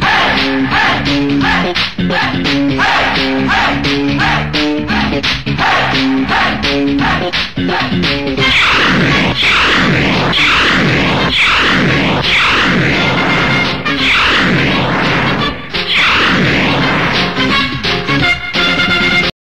hey, hey, hey, hey, hey.